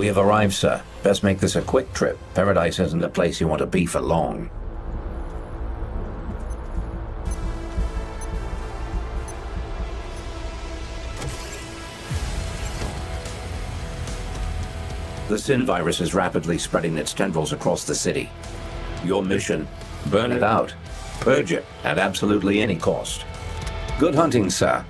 We have arrived, sir. Best make this a quick trip. Paradise isn't a place you want to be for long. The Syn virus is rapidly spreading its tendrils across the city. Your mission, burn it out. Purge it at absolutely any cost. Good hunting, sir.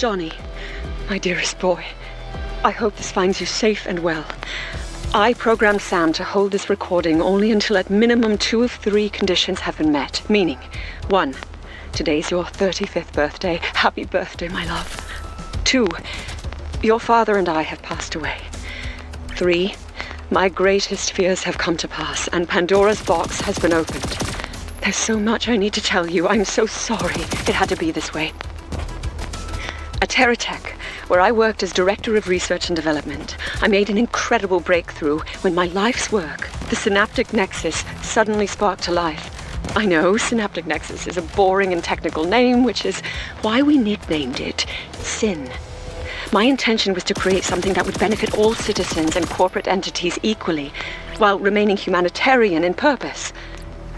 Johnny, my dearest boy, I hope this finds you safe and well. I programmed Sam to hold this recording only until at minimum two of three conditions have been met. Meaning, one, today's your 35th birthday. Happy birthday, my love. Two, your father and I have passed away. Three, my greatest fears have come to pass, and Pandora's box has been opened. There's so much I need to tell you. I'm so sorry it had to be this way. At TerraTech, where I worked as Director of Research and Development, I made an incredible breakthrough when my life's work, the Synaptic Nexus, suddenly sparked to life. I know Synaptic Nexus is a boring and technical name, which is why we nicknamed it SYN. My intention was to create something that would benefit all citizens and corporate entities equally, while remaining humanitarian in purpose.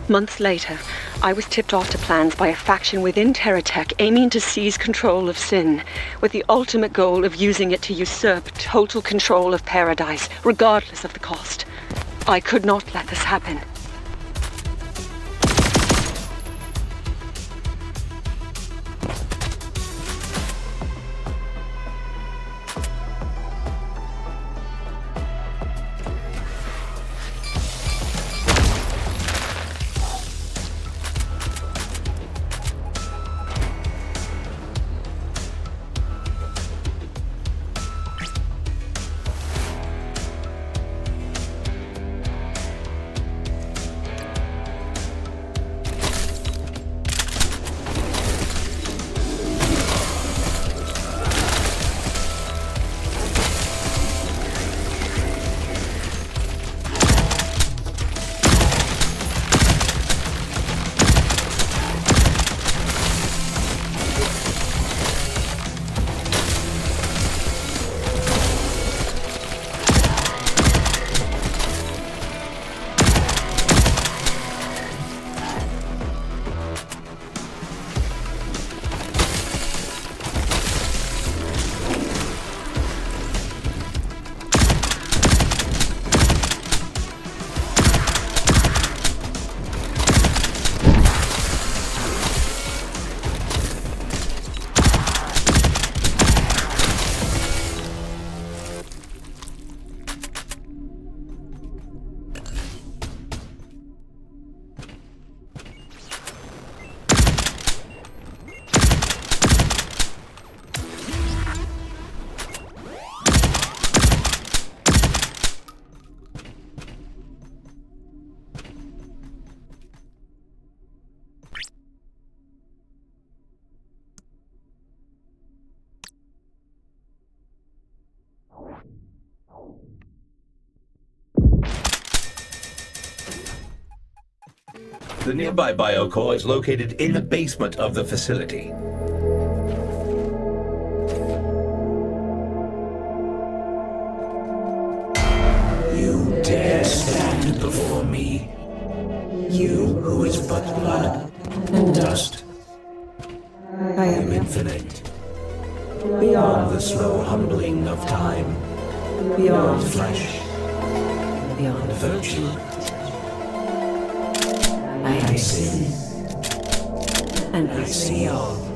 Months later, I was tipped off to plans by a faction within TerraTech aiming to seize control of Syn, with the ultimate goal of using it to usurp total control of Paradise, regardless of the cost. I could not let this happen. The nearby biocore is located in the basement of the facility. You dare stand before me? You who is but blood and dust. I am infinite. Beyond the slow humbling of time. Beyond flesh. Beyond virtue. I see. And I see all.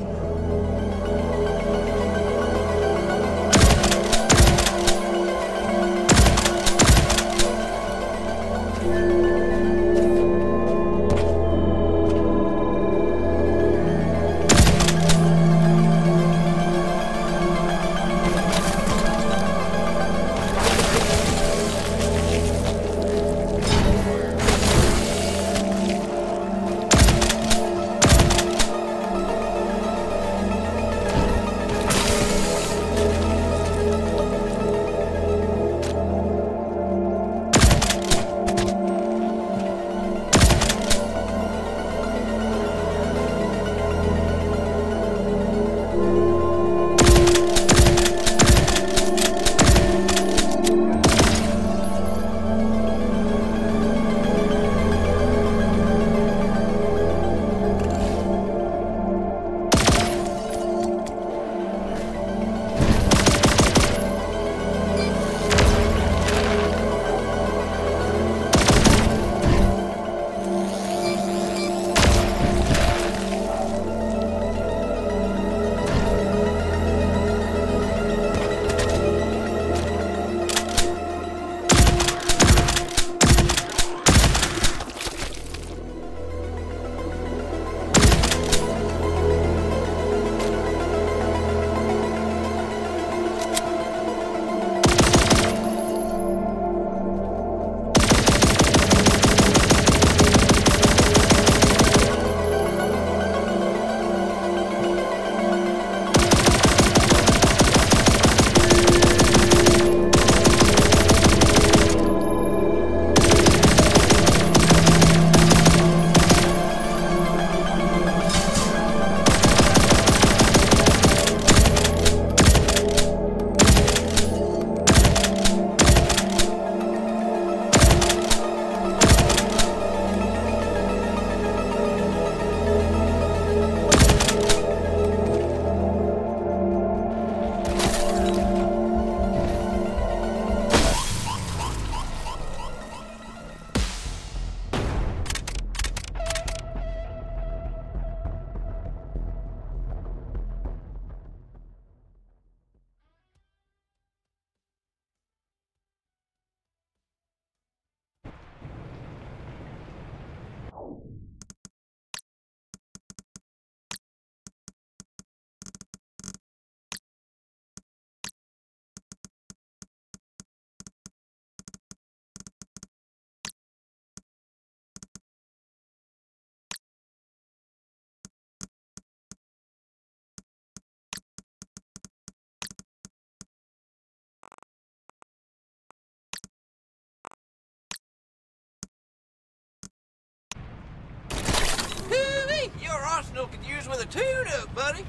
Could use with a tune-up, buddy.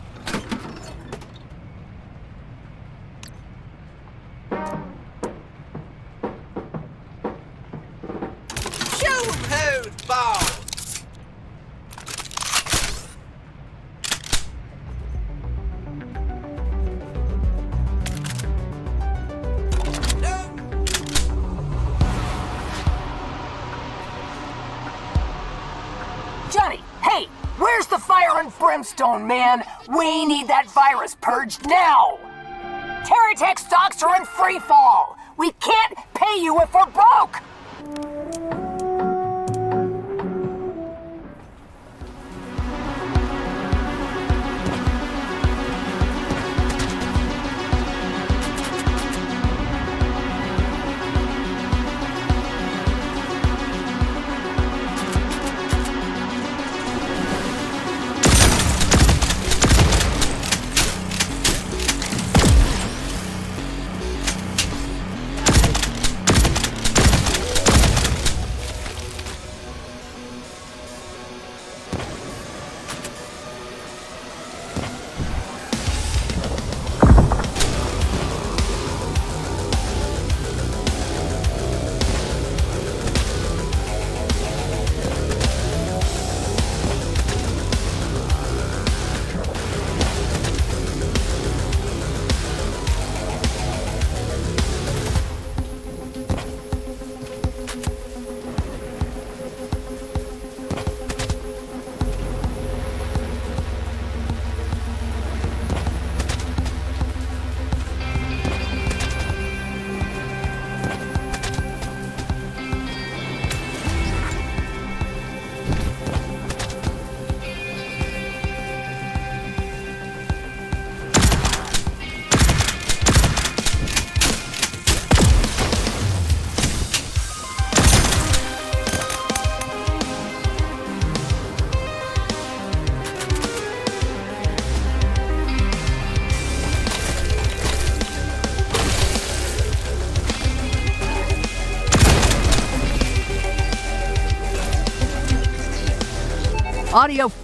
Show 'em who's boss. Brimstone, man? We need that virus purged now! Terratech stocks are in free fall! We can't pay you if we're broke!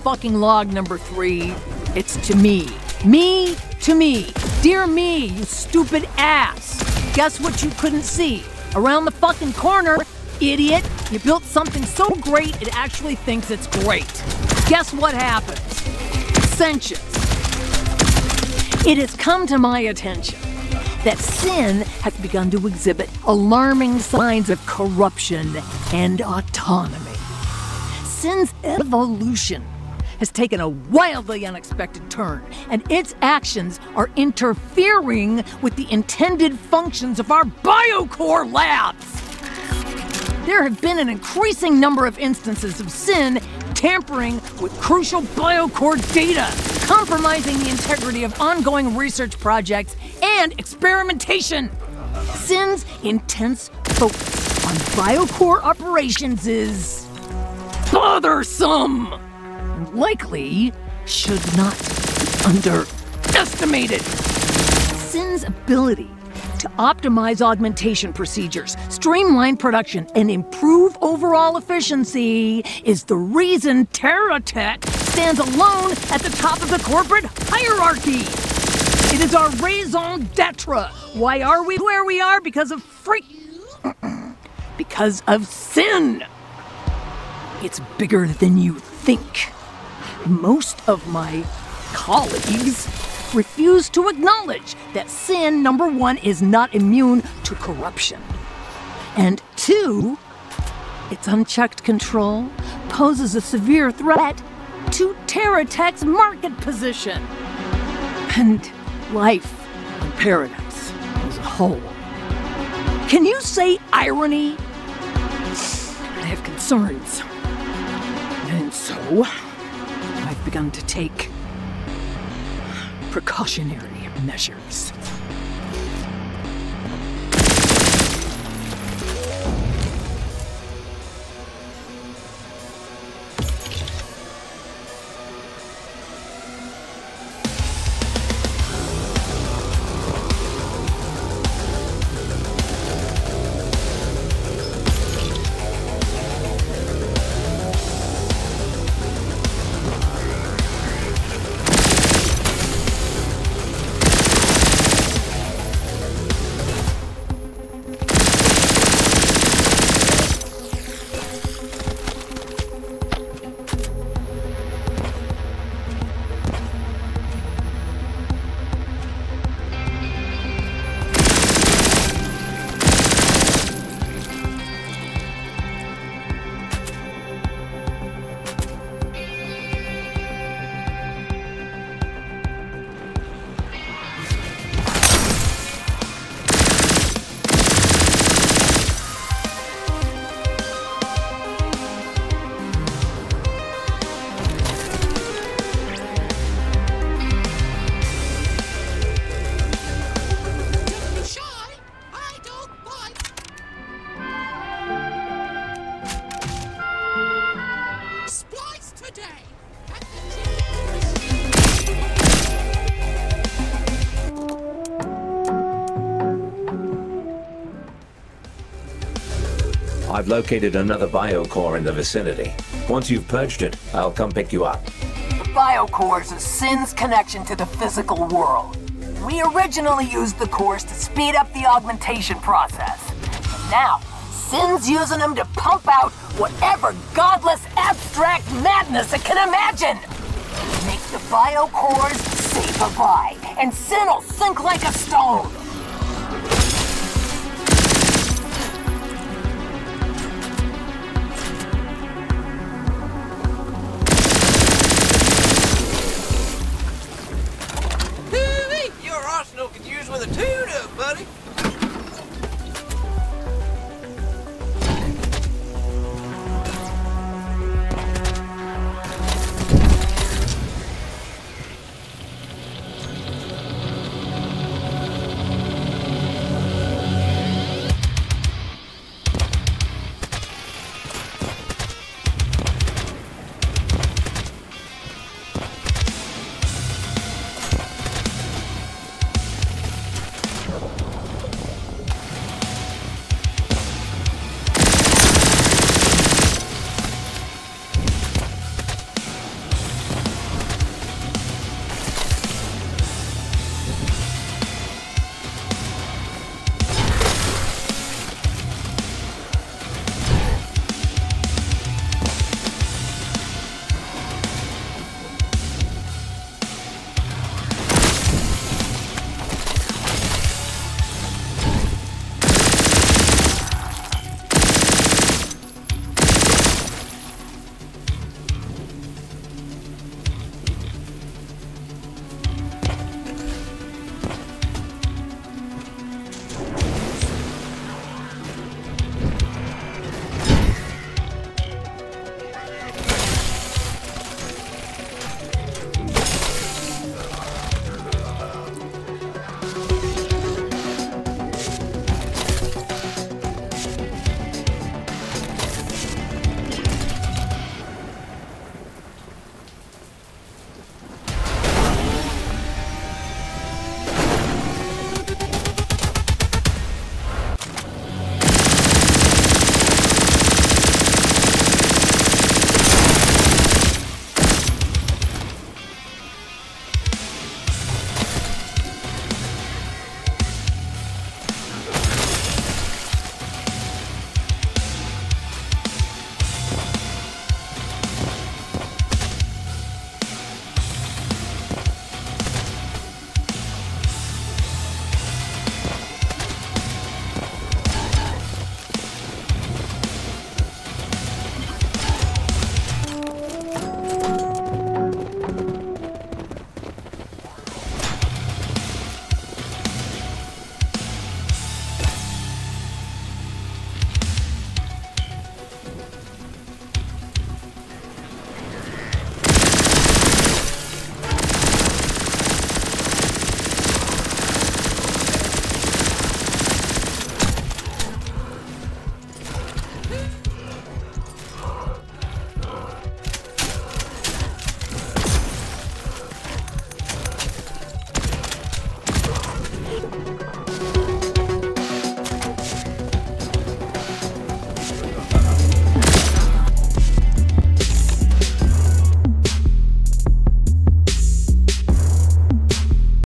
Fucking log number three. It's to me. Me to me. Dear me, you stupid ass. Guess what you couldn't see? Around the fucking corner, idiot, you built something so great it actually thinks it's great. Guess what happens? Sentience. It has come to my attention that Syn has begun to exhibit alarming signs of corruption and autonomy. Syn's evolution has taken a wildly unexpected turn, and its actions are interfering with the intended functions of our biocore labs. There have been an increasing number of instances of Syn tampering with crucial biocore data, compromising the integrity of ongoing research projects and experimentation. Syn's intense focus on biocore operations is bothersome likely should not be underestimated. Syn's ability to optimize augmentation procedures, streamline production, and improve overall efficiency is the reason TerraTech stands alone at the top of the corporate hierarchy. It is our raison d'etre. Why are we where we are? Because of freak. because of Syn. It's bigger than you think. Most of my colleagues refuse to acknowledge that Syn, number one, is not immune to corruption. And two, its unchecked control poses a severe threat to TerraTech's market position and life on Paradise as a whole. Can you say irony? I have concerns. And so, begun to take precautionary measures. I've located another biocore in the vicinity. Once you've purged it, I'll come pick you up. The biocores is Syn's connection to the physical world. We originally used the cores to speed up the augmentation process. And now, Syn's using them to pump out whatever godless abstract madness it can imagine. Make the biocores say bye-bye, and Syn will sink like a stone.